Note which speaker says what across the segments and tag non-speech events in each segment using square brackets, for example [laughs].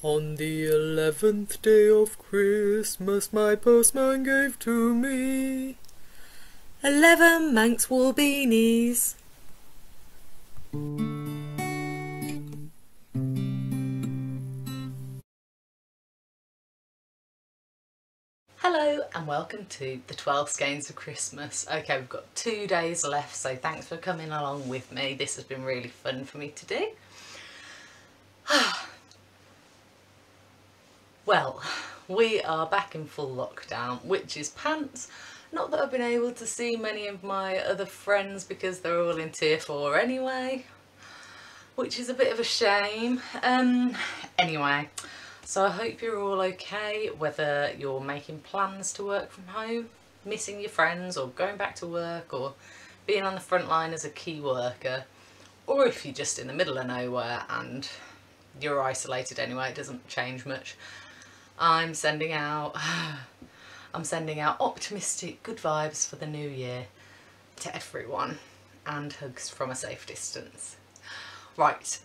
Speaker 1: On the eleventh day of Christmas, my postman gave to me
Speaker 2: eleven Manx wool beanies. Hello and welcome to the 12 Skeins of Christmas. Okay, we've got two days left, so thanks for coming along with me. This has been really fun for me to do. [sighs] well, we are back in full lockdown, which is pants. Not that I've been able to see many of my other friends because they're all in tier 4 anyway, which is a bit of a shame. Um, anyway, so I hope you're all okay, whether you're making plans to work from home, missing your friends or going back to work or being on the front line as a key worker or if you're just in the middle of nowhere and you're isolated anyway, it doesn't change much. I'm sending out, [sighs] I'm sending out optimistic good vibes for the new year to everyone and hugs from a safe distance. Right,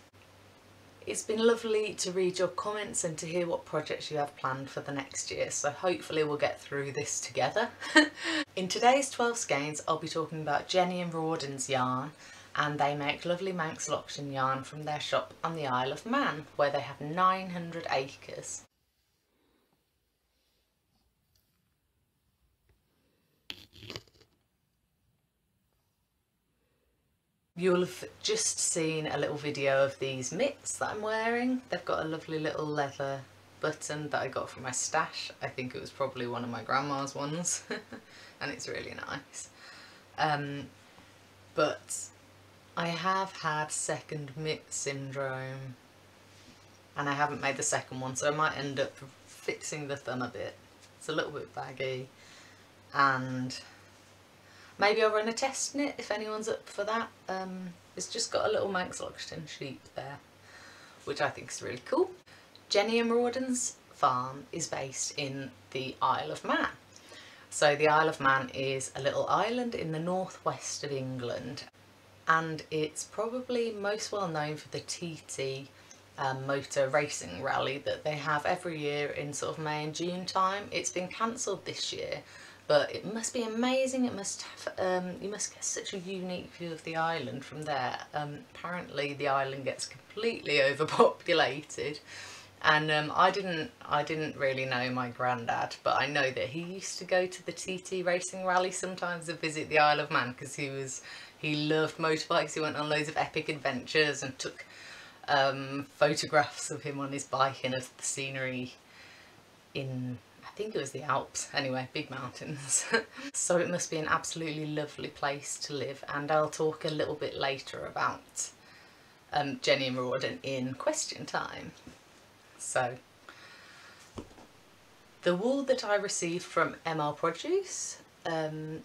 Speaker 2: it's been lovely to read your comments and to hear what projects you have planned for the next year, so hopefully we'll get through this together. [laughs] In today's 12 skeins I'll be talking about Jenny and Rawdon's yarn and they make lovely Manx Loaghtan yarn from their shop on the Isle of Man where they have 900 acres. You'll have just seen a little video of these mitts that I'm wearing. They've got a lovely little leather button that I got from my stash. I think it was probably one of my grandma's ones [laughs] and it's really nice. Um, but I have had second mitt syndrome and I haven't made the second one so I might end up fixing the thumb a bit. It's a little bit baggy and Maybe I'll run a test knit if anyone's up for that. Um, it's just got a little Manx Loaghtan sheep there, which I think is really cool. Jenny and Rawdon's farm is based in the Isle of Man. So the Isle of Man is a little island in the northwest of England and it's probably most well known for the TT um, motor racing rally that they have every year in sort of May and June time. It's been cancelled this year but it must be amazing it must have um, you must get such a unique view of the island from there. Um, apparently the island gets completely [laughs] overpopulated and um, I didn't I didn't really know my granddad but I know that he used to go to the TT racing rally sometimes to visit the Isle of Man because he was he loved motorbikes he went on loads of epic adventures and took um, photographs of him on his bike and of the scenery in I think it was the Alps, anyway, big mountains. [laughs] so it must be an absolutely lovely place to live and I'll talk a little bit later about um, Jenny and Rawdon in question time. So, the wool that I received from ML Produce, um,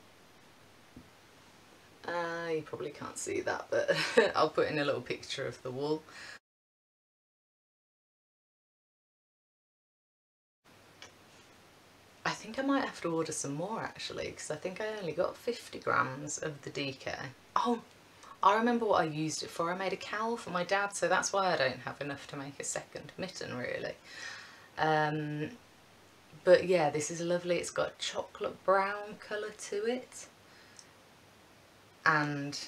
Speaker 2: uh, you probably can't see that but [laughs] I'll put in a little picture of the wool. Think I might have to order some more actually because I think I only got 50 grams of the DK. Oh, I remember what I used it for. I made a cowl for my dad so that's why I don't have enough to make a second mitten really. Um, but yeah, this is lovely. It's got chocolate brown colour to it. And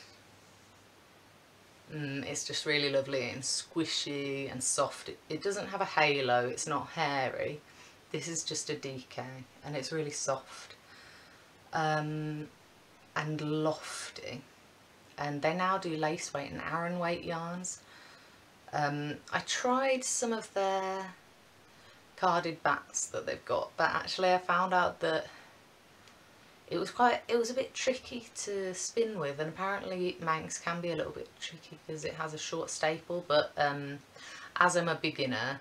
Speaker 2: mm, it's just really lovely and squishy and soft. It, it doesn't have a halo, it's not hairy this is just a DK and it's really soft um, and lofty. And they now do lace weight and Aran weight yarns. Um, I tried some of their carded bats that they've got, but actually I found out that it was quite, it was a bit tricky to spin with and apparently Manx can be a little bit tricky because it has a short staple, but um, as I'm a beginner,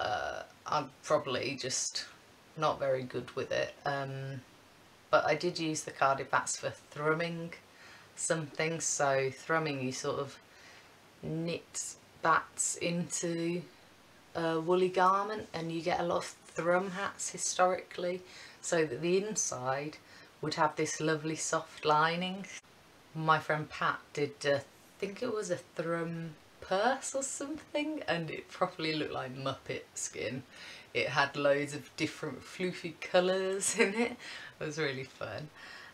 Speaker 2: uh, I'm probably just not very good with it. Um, but I did use the carded bats for thrumming something. So thrumming, you sort of knit bats into a woolly garment and you get a lot of thrum hats historically so that the inside would have this lovely soft lining. My friend Pat did, uh, I think it was a thrum purse or something and it properly looked like Muppet skin. It had loads of different floofy colours in it. It was really fun.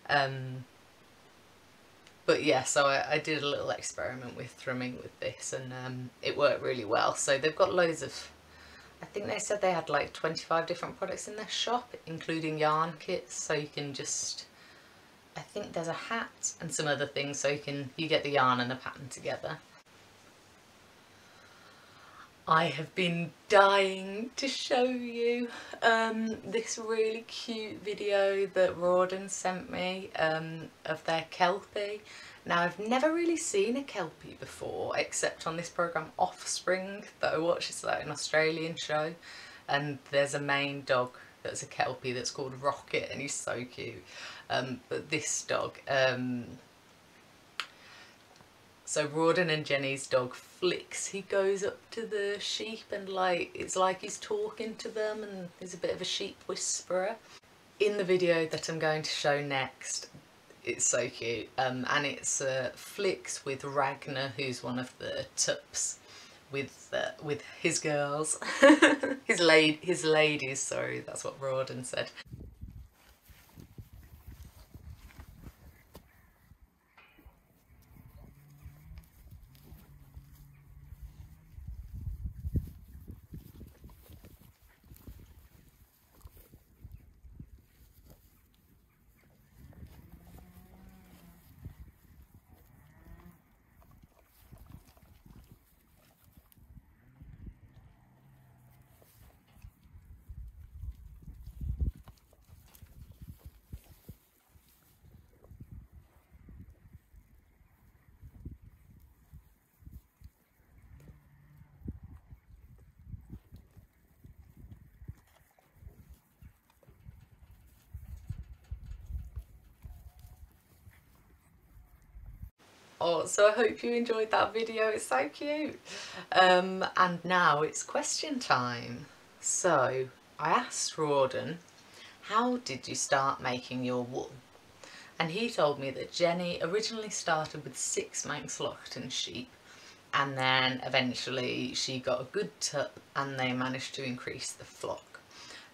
Speaker 2: Um, but yeah, so I, I, did a little experiment with thrumming with this and um, it worked really well. So they've got loads of, I think they said they had like 25 different products in their shop, including yarn kits. So you can just, I think there's a hat and some other things. So you can, you get the yarn and the pattern together. I have been dying to show you um, this really cute video that Rawdon sent me um, of their Kelpie. Now I've never really seen a Kelpie before except on this programme Offspring that I watch, it's like an Australian show and there's a main dog that's a Kelpie that's called Rocket and he's so cute. Um, but this dog, um, so Rawdon and Jenny's dog Flix, he goes up to the sheep and like, it's like he's talking to them and he's a bit of a sheep whisperer. In the video that I'm going to show next, it's so cute um, and it's uh, Flix with Ragnar who's one of the tups with uh, with his girls. [laughs] His lady his ladies sorry that's what Rawdon said Oh, so I hope you enjoyed that video, it's so cute. Um, and now it's question time. So I asked Rawdon, how did you start making your wool? And he told me that Jenny originally started with six Manx Loaghtan sheep and then eventually she got a good tup and they managed to increase the flock.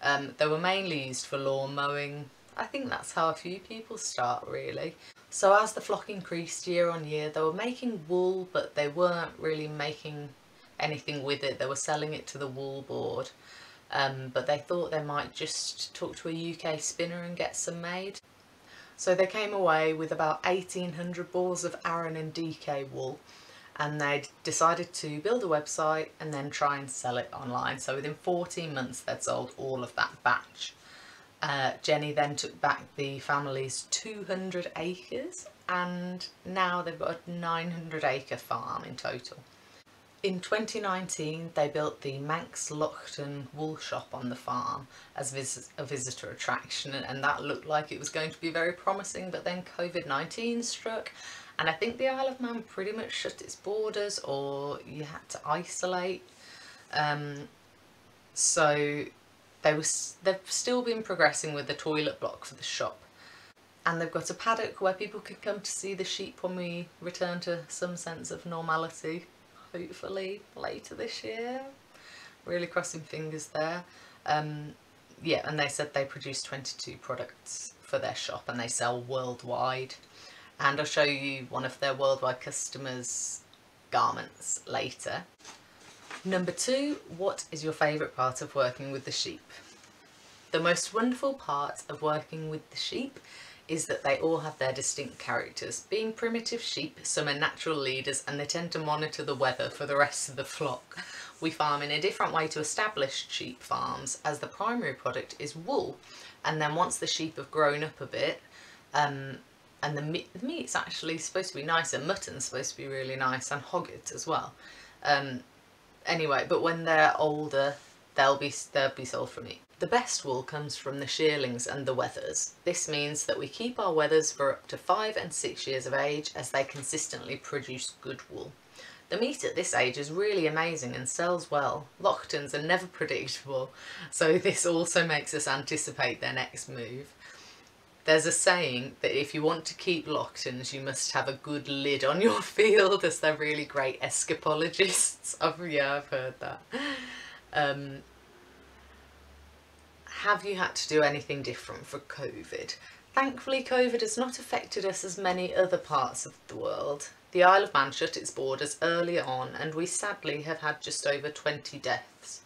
Speaker 2: Um, they were mainly used for lawn mowing. I think that's how a few people start really. So as the flock increased year on year, they were making wool, but they weren't really making anything with it. They were selling it to the wool board. Um, but they thought they might just talk to a UK spinner and get some made. So they came away with about 1800 balls of Aran and DK wool and they decided to build a website and then try and sell it online. So within 14 months they'd sold all of that batch. Uh, Jenny then took back the family's 200 acres and now they've got a 900 acre farm in total. In 2019 they built the Manx Loaghtan wool shop on the farm as vis a visitor attraction and that looked like it was going to be very promising but then COVID-19 struck and I think the Isle of Man pretty much shut its borders or you had to isolate um, so they was, they've still been progressing with the toilet block for the shop. And they've got a paddock where people could come to see the sheep when we return to some sense of normality, hopefully later this year. Really crossing fingers there. Um, yeah, and they said they produce 22 products for their shop and they sell worldwide. And I'll show you one of their worldwide customers' garments later. Number two, what is your favourite part of working with the sheep? The most wonderful part of working with the sheep is that they all have their distinct characters. Being primitive sheep, some are natural leaders and they tend to monitor the weather for the rest of the flock. We farm in a different way to established sheep farms as the primary product is wool and then once the sheep have grown up a bit um, and the, meat, the meat's actually supposed to be nicer, mutton's supposed to be really nice and hogget as well. Um, anyway, but when they're older, they'll be, they'll be sold for meat. The best wool comes from the shearlings and the wethers. This means that we keep our wethers for up to five and six years of age as they consistently produce good wool. The meat at this age is really amazing and sells well. Loaghtans are never [laughs] predictable, so this also makes us anticipate their next move. There's a saying that if you want to keep Loaghtans, you must have a good lid on your [laughs] field, as they're really great escapologists. I've, yeah, I've heard that. Um, have you had to do anything different for COVID? Thankfully, COVID has not affected us as many other parts of the world. The Isle of Man shut its borders early on, and we sadly have had just over 20 deaths.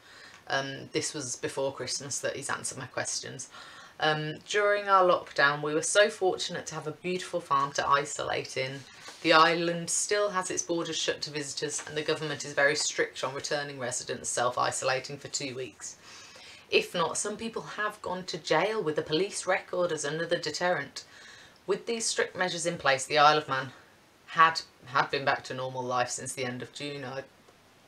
Speaker 2: Um, this was before Christmas that he's answered my questions. Um, during our lockdown, we were so fortunate to have a beautiful farm to isolate in. The island still has its borders shut to visitors and the government is very strict on returning residents self-isolating for two weeks. If not, some people have gone to jail with a police record as another deterrent. With these strict measures in place, the Isle of Man had had been back to normal life since the end of June. I,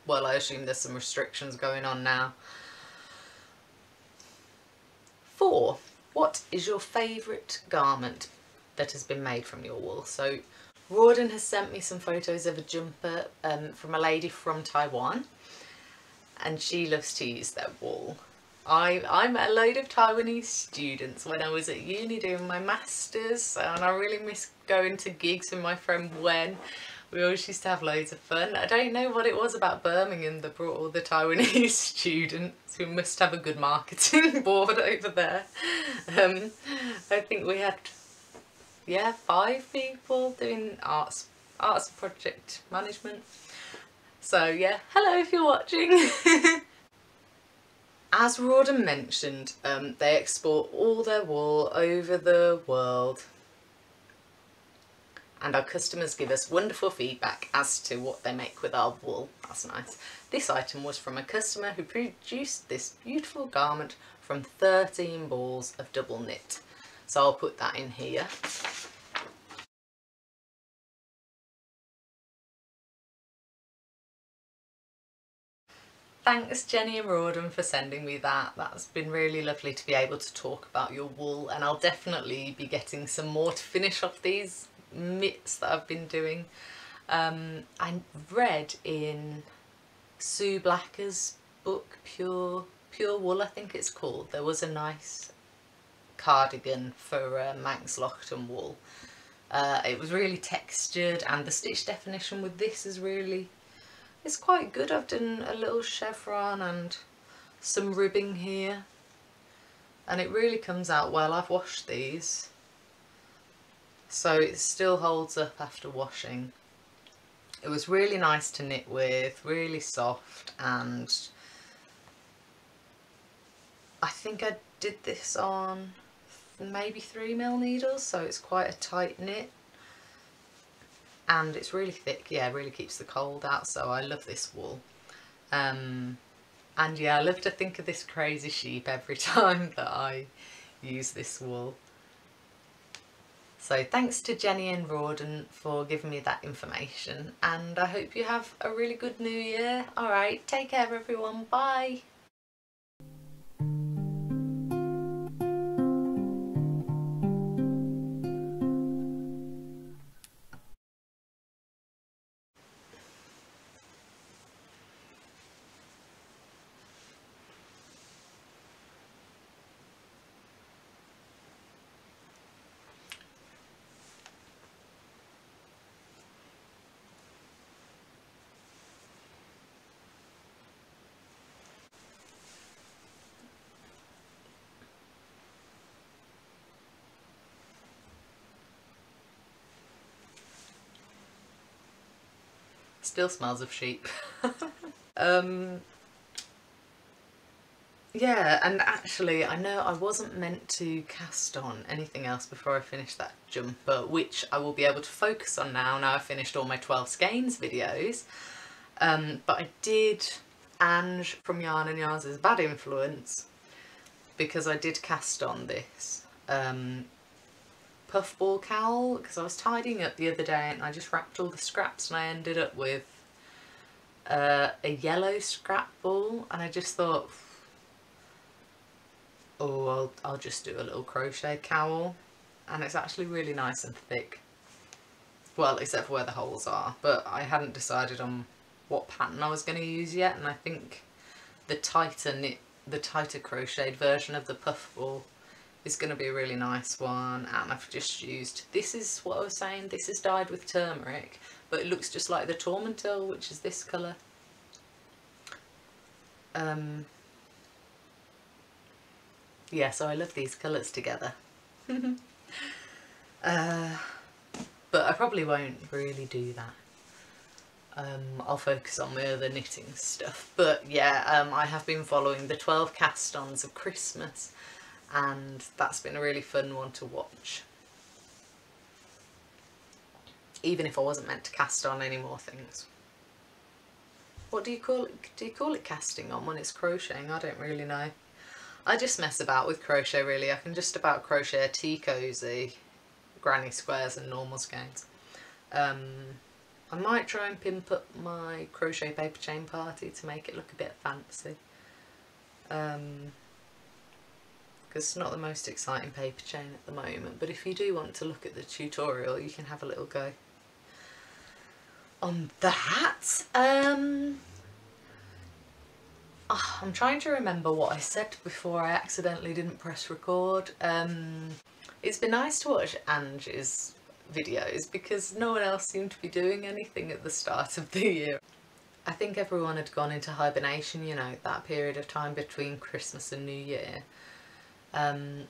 Speaker 2: well, I assume there's some restrictions going on now. Four, what is your favourite garment that has been made from your wool? So Rawdon has sent me some photos of a jumper um, from a lady from Taiwan and she loves to use their wool. I, I met a load of Taiwanese students when I was at uni doing my masters and I really miss going to gigs with my friend Wen. We always used to have loads of fun. I don't know what it was about Birmingham that brought all the Taiwanese [laughs] students. We must have a good marketing [laughs] board over there. Um, I think we had, yeah, five people doing arts, arts project management. So yeah, hello if you're watching. [laughs] As Rawdon mentioned, um, they export all their wool over the world and our customers give us wonderful feedback as to what they make with our wool. That's nice. This item was from a customer who produced this beautiful garment from 13 balls of double knit. So I'll put that in here. Thanks Jenny and Rawdon for sending me that. That's been really lovely to be able to talk about your wool and I'll definitely be getting some more to finish off these mitts that I've been doing. Um, I read in Sue Blacker's book, Pure Pure Wool I think it's called, there was a nice cardigan for uh, Manx Loaghtan wool. Uh, it was really textured and the stitch definition with this is really it's quite good. I've done a little chevron and some ribbing here and it really comes out well. I've washed these so it still holds up after washing. It was really nice to knit with, really soft and I think I did this on maybe 3 mil needles so it's quite a tight knit. And it's really thick yeah really keeps the cold out so I love this wool. Um, and yeah I love to think of this crazy sheep every [laughs] time that I use this wool so thanks to Jenny and Rawdon for giving me that information and I hope you have a really good new year. Alright take care everyone. Bye Still smells of sheep. [laughs] um, yeah, and actually I know I wasn't meant to cast on anything else before I finished that jumper, which I will be able to focus on now, now I've finished all my 12 skeins videos. Um, but I did Ange from Yarn and Yarns' Bad Influence because I did cast on this. Um, puffball cowl because I was tidying up the other day and I just wrapped all the scraps and I ended up with uh, a yellow scrap ball and I just thought oh I'll, I'll just do a little crochet cowl. And it's actually really nice and thick. Well except for where the holes are but I hadn't decided on what pattern I was going to use yet and I think the tighter knit the tighter crocheted version of the puffball is going to be a really nice one and I've just used, this is what I was saying, this is dyed with turmeric but it looks just like the Tormentil which is this colour. Um, yeah, so I love these colours together. [laughs] uh, but I probably won't really do that. Um, I'll focus on my other knitting stuff. But yeah, um, I have been following the 12 cast-ons of Christmas and that's been a really fun one to watch. Even if I wasn't meant to cast on any more things. What do you call it? Do you call it casting on when it's crocheting? I don't really know. I just mess about with crochet really. I can just about crochet a tea cosy, granny squares and normal skeins. Um, I might try and pimp up my crochet paper chain party to make it look a bit fancy. Um, because it's not the most exciting paper chain at the moment but if you do want to look at the tutorial you can have a little go on that. Um, oh, I'm trying to remember what I said before I accidentally didn't press record. Um, it's been nice to watch Angie's videos because no one else seemed to be doing anything at the start of the year. I think everyone had gone into hibernation, you know, that period of time between Christmas and New Year. Um,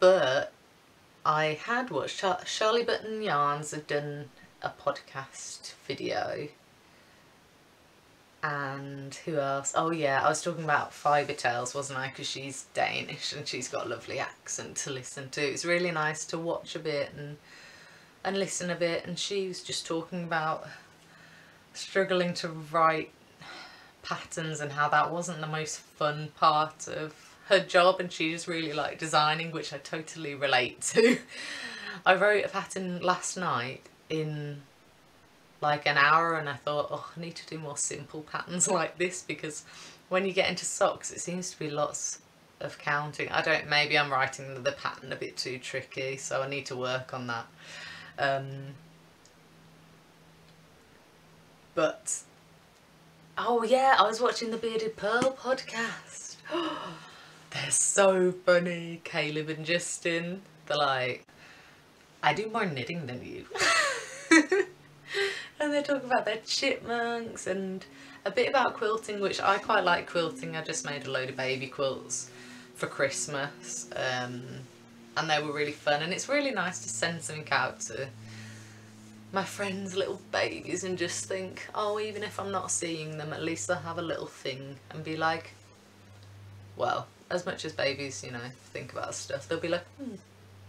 Speaker 2: but I had watched Char Charlie Button Yarns had done a podcast video and who else? Oh yeah, I was talking about Fibre Tales, wasn't I? Because she's Danish and she's got a lovely accent to listen to. It's really nice to watch a bit and and listen a bit. And she was just talking about struggling to write patterns and how that wasn't the most fun part of her job and she just really liked designing, which I totally relate to. [laughs] I wrote a pattern last night in like an hour and I thought, oh, I need to do more simple patterns [laughs] like this because when you get into socks it seems to be lots of counting. I don't, maybe I'm writing the pattern a bit too tricky so I need to work on that. Um, but, oh yeah, I was watching the Bearded Pearl podcast. [gasps] [gasps] They're so funny, Caleb and Justin. They're like, I do more knitting than you. [laughs] and they talk about their chipmunks and a bit about quilting which I quite like quilting I just made a load of baby quilts for Christmas um, and they were really fun and it's really nice to send something out to my friends little babies and just think oh even if I'm not seeing them at least they'll have a little thing and be like well as much as babies you know think about stuff they'll be like hmm,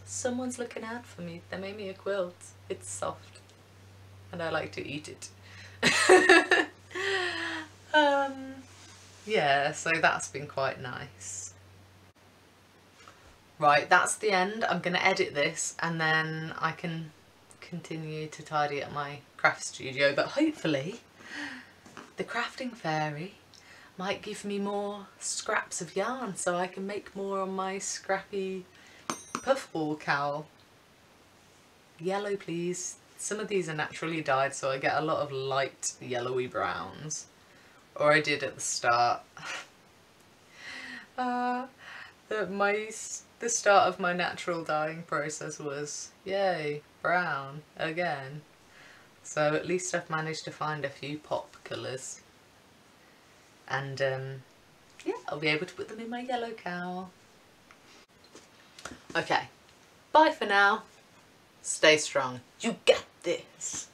Speaker 2: someone's looking out for me they made me a quilt it's soft and I like to eat it. [laughs] um, yeah, so that's been quite nice. Right, that's the end. I'm going to edit this and then I can continue to tidy up my craft studio. But hopefully the crafting fairy might give me more scraps of yarn so I can make more on my scrappy puffball cowl. Yellow please. Some of these are naturally dyed so I get a lot of light yellowy browns. Or I did at the start. [laughs] uh, the, my, the start of my natural dyeing process was, yay, brown, again. So at least I've managed to find a few pop colours. And um, yeah, I'll be able to put them in my yellow cowl. Okay, bye for now. Stay strong. You get this.